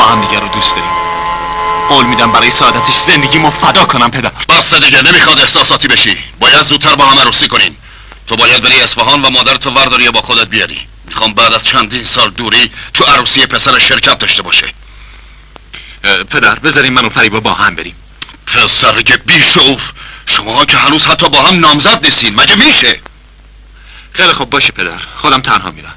ما همدیگه رو دوست داریم. قول میدم برای سعادتش زندگیمو فدا کنم پدر. بس دیگه نمی‌خواد احساساتی بشی. باید زودتر با هم عروسی کنیم تو باید بری اصفهان و مادر تو ورداری و با خودت بیاری. می‌خوام بعد از چندین سال دوری تو عروسی پسر شرکت داشته باشه. پدر بذاریم من و فریبا با هم بریم. پسر که بیشعور. شما که هنوز حتی با هم نامزد نیستین. مگه میشه؟ خیلی خوب باشه پدر. خودم تنها میرم.